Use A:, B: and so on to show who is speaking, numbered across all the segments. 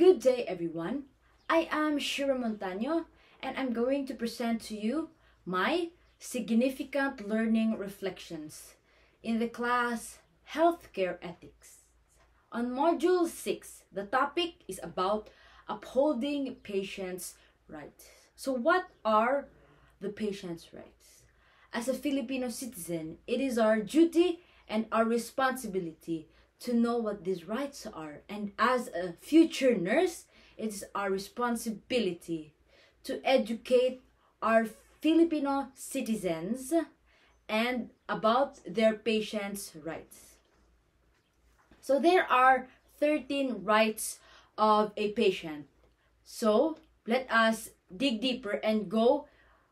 A: Good day, everyone. I am Sheerah Montaño, and I'm going to present to you my significant learning reflections in the class Healthcare Ethics. On Module 6, the topic is about upholding patients' rights. So, what are the patient's rights? As a Filipino citizen, it is our duty and our responsibility to know what these rights are. And as a future nurse, it's our responsibility to educate our Filipino citizens and about their patients' rights. So there are 13 rights of a patient. So let us dig deeper and go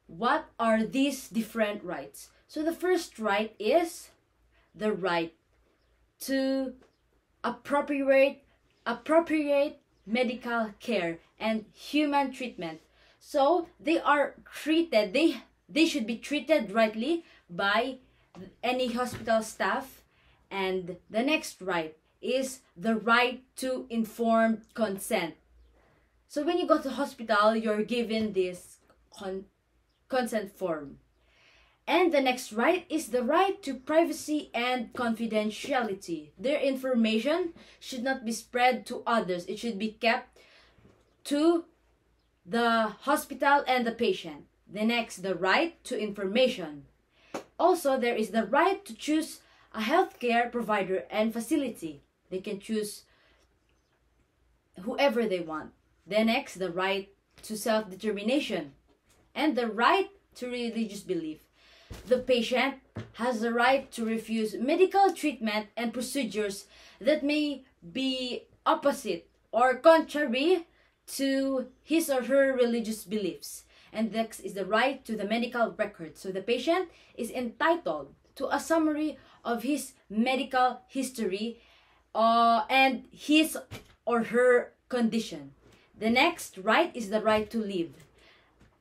A: what are these different rights? So the first right is the right to appropriate appropriate medical care and human treatment. So they are treated they they should be treated rightly by any hospital staff and the next right is the right to informed consent. So when you go to hospital, you're given this con- consent form. And the next right is the right to privacy and confidentiality. Their information should not be spread to others. It should be kept to the hospital and the patient. The next, the right to information. Also, there is the right to choose a healthcare provider and facility. They can choose whoever they want. The next, the right to self determination and the right to religious belief. The patient has the right to refuse medical treatment and procedures that may be opposite or contrary to his or her religious beliefs. And next is the right to the medical record. So the patient is entitled to a summary of his medical history uh, and his or her condition. The next right is the right to live.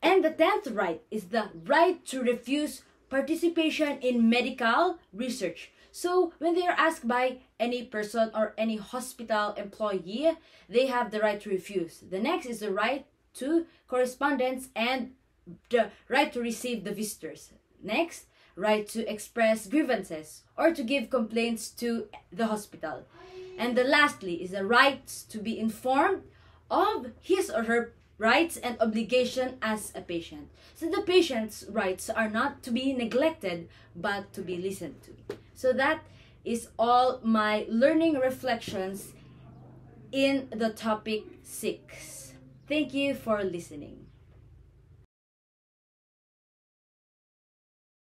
A: And the tenth right is the right to refuse participation in medical research. So when they are asked by any person or any hospital employee, they have the right to refuse. The next is the right to correspondence and the right to receive the visitors. Next, right to express grievances or to give complaints to the hospital. And the lastly is the right to be informed of his or her rights and obligation as a patient. So the patient's rights are not to be neglected but to be listened to. So that is all my learning reflections in the topic 6. Thank you for listening.